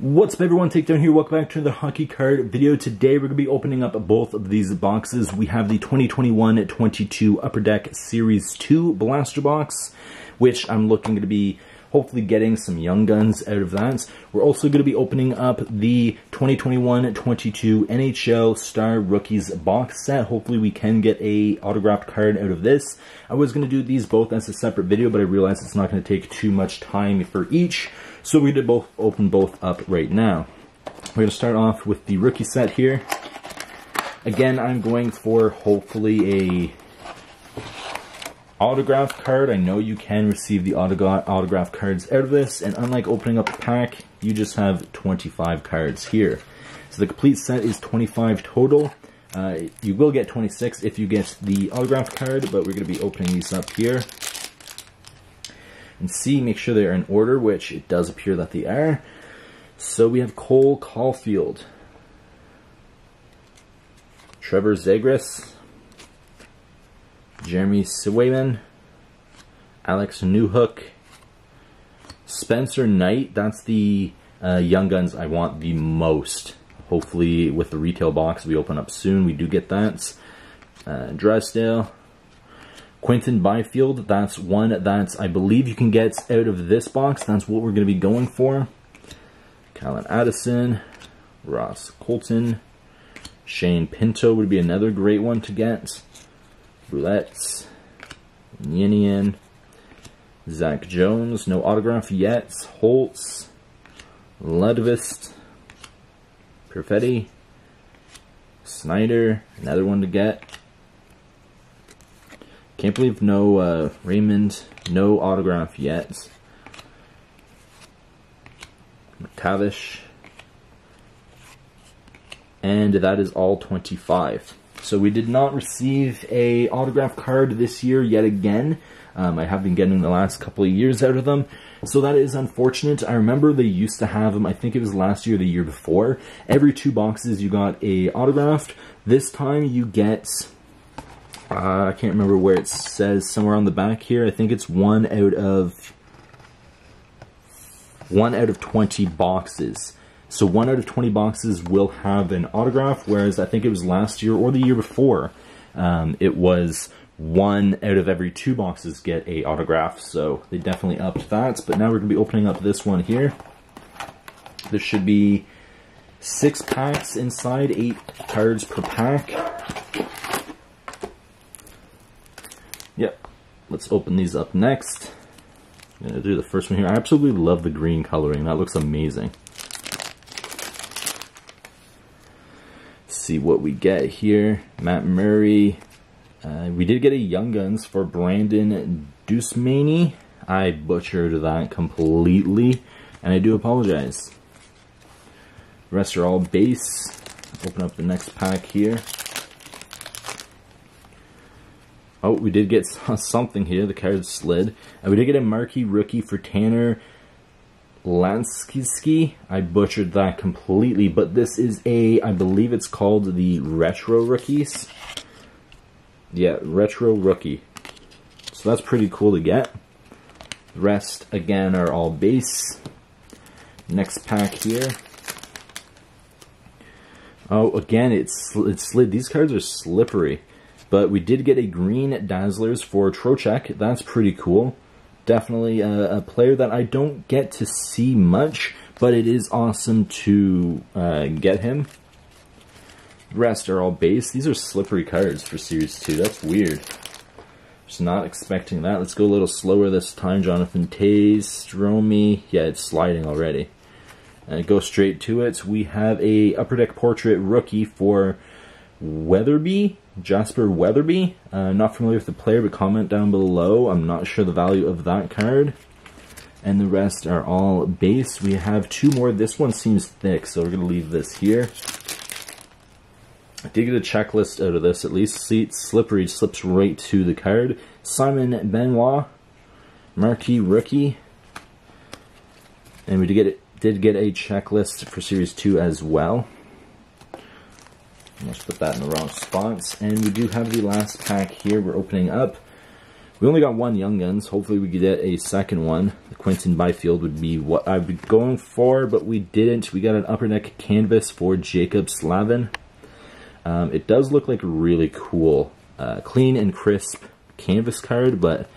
What's up everyone, Takedown here, welcome back to the hockey card video. Today we're going to be opening up both of these boxes. We have the 2021-22 Upper Deck Series 2 Blaster Box, which I'm looking to be hopefully getting some young guns out of that. We're also going to be opening up the 2021-22 NHL Star Rookies box set. Hopefully we can get a autographed card out of this. I was going to do these both as a separate video, but I realized it's not going to take too much time for each. So we did both open both up right now. We're going to start off with the rookie set here. Again, I'm going for hopefully a autograph card. I know you can receive the autograph cards out of this, and unlike opening up a pack, you just have 25 cards here. So the complete set is 25 total. Uh, you will get 26 if you get the autograph card, but we're going to be opening these up here and C, make sure they're in order, which it does appear that they are. So we have Cole Caufield, Trevor Zegras, Jeremy Swayman, Alex Newhook, Spencer Knight. That's the uh, Young Guns I want the most. Hopefully, with the retail box we open up soon, we do get that. Uh, Drysdale, Quinton Byfield, that's one that I believe you can get out of this box. That's what we're going to be going for. Calen Addison, Ross Colton, Shane Pinto would be another great one to get. Roulettes, Yinian, Zach Jones, no autograph yet. Holtz, Lundkvist, Perfetti, Schneider, another one to get. Can't believe no uh, Raymond, no autograph yet. McTavish. And that is all 25. So we did not receive a autograph card this year yet again. Um, I have been getting the last couple of years out of them. So that is unfortunate. I remember they used to have them, I think it was last year the year before. Every two boxes you got a autographed. This time you get uh, I can't remember where it says somewhere on the back here. I think it's one out of one out of 20 boxes. So one out of 20 boxes will have an autograph, whereas I think it was last year or the year before, um, it was one out of every two boxes get a autograph. So they definitely upped that. But now we're going to be opening up this one here. There should be six packs inside, eight cards per pack. Let's open these up next. I'm to do the first one here. I absolutely love the green coloring. That looks amazing. see what we get here. Matt Murray. Uh, we did get a Young Guns for Brandon Deucemaney. I butchered that completely, and I do apologize. Rest are all base. Open up the next pack here. Oh, we did get something here. The card slid. Uh, we did get a marquee rookie for Tanner Lansky. I butchered that completely, but this is a, I believe it's called the Retro Rookies. Yeah, Retro Rookie. So that's pretty cool to get. The rest, again, are all base. Next pack here. Oh, again, it's, it's slid. These cards are slippery. But we did get a green Dazzlers for Trocheck. That's pretty cool. Definitely a, a, player that I don't get to see much, but it is awesome to uh, get him. The rest are all base. These are slippery cards for Series 2. That's weird. Just not expecting that. Let's go a little slower this time. Jonathan Toews, Stromey. Yeah, it's sliding already. And go straight to it. We have a Upper Deck Portrait rookie for Weatherby. Jasper Weatherby. Uh, not familiar with the player, but comment down below. I'm not sure the value of that card. And the rest are all base. We have two more. This one seems thick, so we're going to leave this here. I did get a checklist out of this, at least. See, slippery slips right to the card. Simon Benoit, marquee rookie. And we did get, did get a checklist for Series 2 as well. Let's put that in the wrong spots. And we do have the last pack here we're opening up. We only got one Young Guns. Hopefully we get a second one. The Quinton Byfield would be what I'd be going for, but we didn't. We got an upper deck canvas for Jaccob Slavin. Um, it does look like a really cool, uh, clean and crisp canvas card, but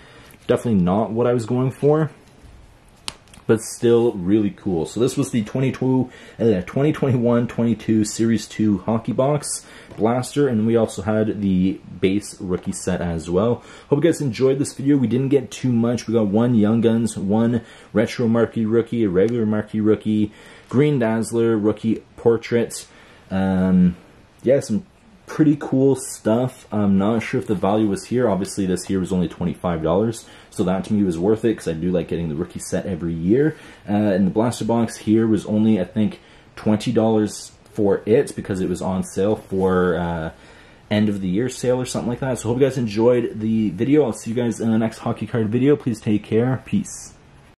definitely not what I was going for but still really cool. So this was the 22, uh, 2021-22 Series 2 Hockey Box Blaster, and we also had the base rookie set as well. Hope you guys enjoyed this video. We didn't get too much. We got one Young Guns, one Retro Marquee Rookie, a regular Marquee Rookie, Green Dazzler Rookie Portrait, um, yeah, some pretty cool stuff. I'm not sure if the value was here. Obviously, this here was only $25, so that to me was worth it because I do like getting the rookie set every year. Uh, and the blaster box here was only, I think, $20 for it because it was on sale for uh, end of the year sale or something like that. So hope you guys enjoyed the video. I'll see you guys in the next hockey card video. Please take care. Peace.